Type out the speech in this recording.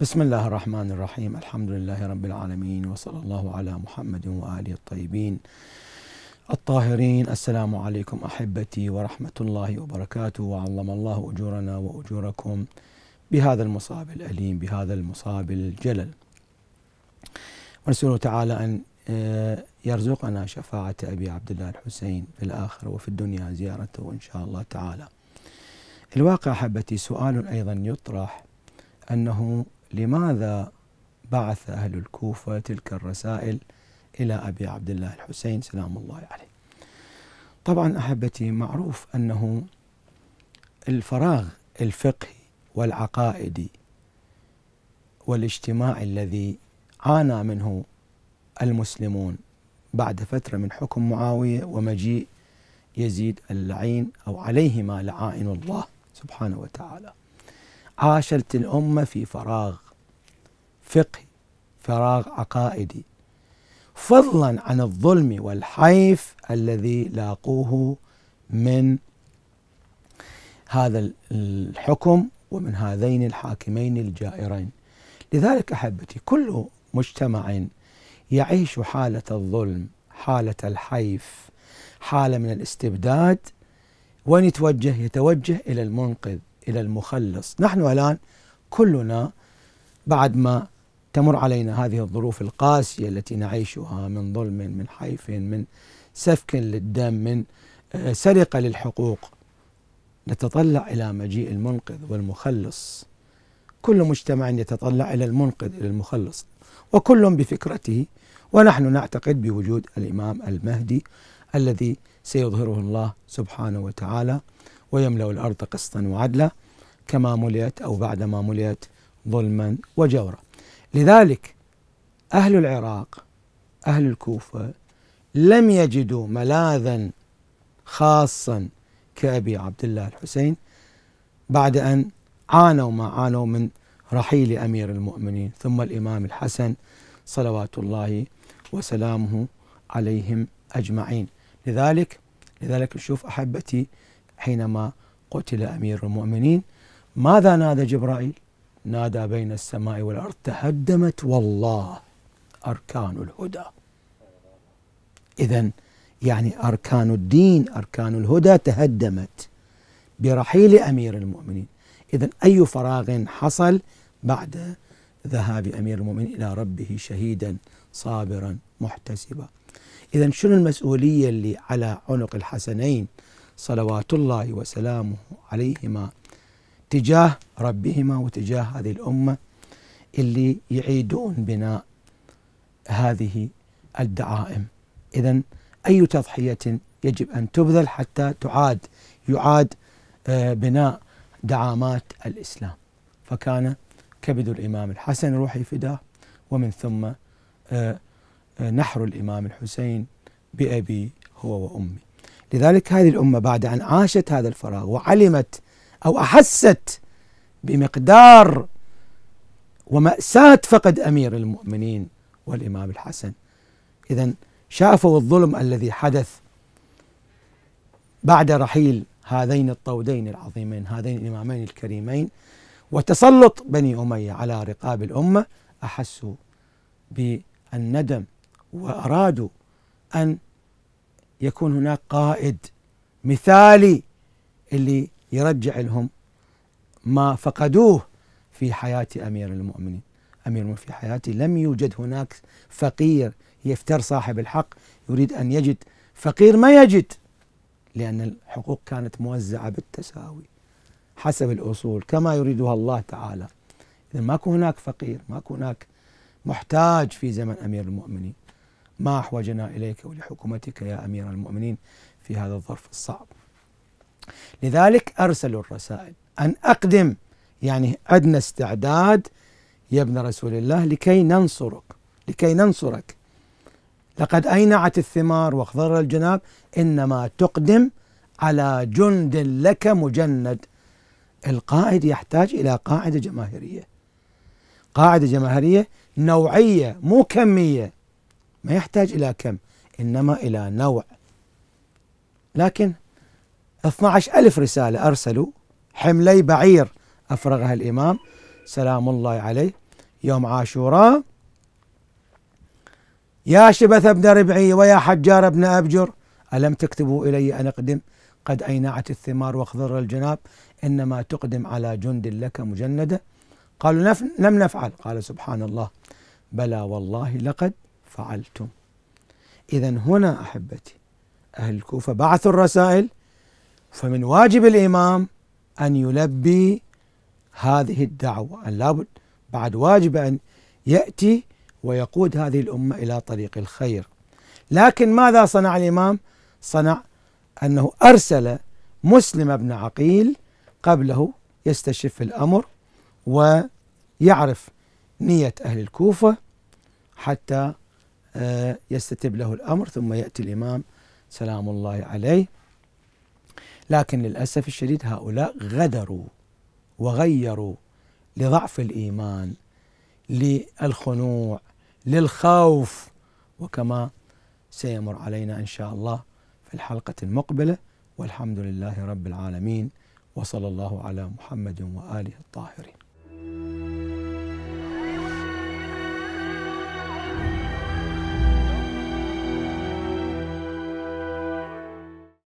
بسم الله الرحمن الرحيم. الحمد لله رب العالمين وصلى الله على محمد وآله الطيبين الطاهرين. السلام عليكم أحبتي ورحمة الله وبركاته. وعظم الله أجورنا وأجوركم بهذا المصاب الأليم بهذا المصاب الجلل. ونسأله تعالى أن آه، يرزقنا شفاعة أبي عبد الله الحسين في الآخرة وفي الدنيا زيارته إن شاء الله تعالى. الواقع أحبتي سؤال أيضا يطرح أنه لماذا بعث أهل الكوفة تلك الرسائل إلى أبي عبد الله الحسين؟ سلام الله عليه. طبعا أحبتي معروف أنه الفراغ الفقهي والعقائدي والاجتماعي الذي عانى منه المسلمون بعد فترة من حكم معاوية ومجيء يزيد اللعين أو عليهما لعائن الله سبحانه وتعالى عاشت الأمة في فراغ فقهي فراغ عقائدي. فضلا عن الظلم والحيف الذي لاقوه من هذا الحكم ومن هذين الحاكمين الجائرين. لذلك أحبتي كل مجتمع يعيش حالة الظلم حالة الحيف حالة من الاستبداد وين يتوجه يتوجه إلى المنقذ إلى المخلص. نحن الآن كلنا بعد ما تمر علينا هذه الظروف القاسية التي نعيشها من ظلم من حيف من سفك للدم من آه، سرقة للحقوق. نتطلع إلى مجيء المنقذ والمخلص. كل مجتمع يتطلع إلى المنقذ إلى المخلص. وكل بفكرته ونحن نعتقد بوجود الإمام المهدي الذي سيظهره الله سبحانه وتعالى ويملأ الأرض قسطا وعدلا كما مليت أو بعدما مليت ظلما وجورا. لذلك أهل العراق أهل الكوفة لم يجدوا ملاذا خاصا كأبي عبد الله الحسين بعد أن عانوا ما عانوا من رحيل أمير المؤمنين ثم الإمام الحسن صلوات الله وسلامه عليهم أجمعين. لذلك لذلك نشوف أحبتي حينما قتل أمير المؤمنين ماذا نادى جبرائيل؟ نادى بين السماء والأرض تهدمت والله أركان الهدى. إذا يعني أركان الدين أركان الهدى تهدمت برحيل أمير المؤمنين. إذا أي فراغ حصل بعد ذهاب أمير المؤمنين إلى ربه شهيدا صابرا محتسبا. إذا شنو المسؤولية اللي على عنق الحسنين؟ صلوات الله وسلامه عليهما تجاه ربهما وتجاه هذه الأمة اللي يعيدون بناء هذه الدعائم. إذا أي تضحية يجب أن تبذل حتى تعاد يعاد آه، بناء دعامات الإسلام. فكان كبد الإمام الحسن روحي فداه ومن ثم آه، آه، نحر الإمام الحسين بأبي هو وأمي. لذلك هذه الأمة بعد أن عاشت هذا الفراغ وعلمت أو أحست بمقدار ومأساة فقد أمير المؤمنين والإمام الحسن. إذا شافوا الظلم الذي حدث بعد رحيل هذين الطودين العظيمين هذين الإمامين الكريمين وتسلط بني أمية على رقاب الأمة أحسوا بالندم وأرادوا أن يكون هناك قائد مثالي اللي يرجع لهم ما فقدوه في حياة أمير المؤمنين. أمير المؤمنين في حياته لم يوجد هناك فقير يفتر صاحب الحق يريد أن يجد. فقير ما يجد لأن الحقوق كانت موزعة بالتساوي حسب الأصول كما يريدها الله تعالى. إذا ماكو هناك فقير ماكو هناك محتاج في زمن أمير المؤمنين. ما أحوجنا إليك ولحكومتك يا أمير المؤمنين في هذا الظرف الصعب. لذلك أرسلوا الرسائل. أن أقدم يعني عندنا استعداد يا ابن رسول الله لكي ننصرك لكي ننصرك. لقد أينعت الثمار واخضر الجناب إنما تقدم على جند لك مجند. القائد يحتاج إلى قاعدة جماهيرية. قاعدة جماهيرية نوعية مو كمية. ما يحتاج إلى كم إنما إلى نوع. لكن 12 ألف رسالة أرسلوا. حملي بعير أفرغها الإمام. سلام الله عليه. يوم عاشوراء. يا شبث بن ربعي ويا حجار بن أبجر. ألم تكتبوا إلي أن أقدم؟ قد أينعت الثمار واخضر الجناب. إنما تقدم على جند لك مجندة. قالوا لم نفعل. قال سبحان الله. بلى والله لقد فعلتم. إذا هنا أحبتي أهل الكوفة بعثوا الرسائل. فمن واجب الإمام أن يلبي هذه الدعوة أن لابد بعد واجب أن يأتي ويقود هذه الأمة إلى طريق الخير. لكن ماذا صنع الإمام؟ صنع أنه أرسل مسلم بن عقيل قبله يستشف الأمر ويعرف نية أهل الكوفة حتى آه، يستتب له الأمر ثم يأتي الإمام سلام الله عليه. لكن للأسف الشديد هؤلاء غدروا وغيروا لضعف الإيمان للخنوع للخوف. وكما سيمر علينا إن شاء الله في الحلقة المقبلة. والحمد لله رب العالمين وصلى الله على محمد وآله الطاهرين.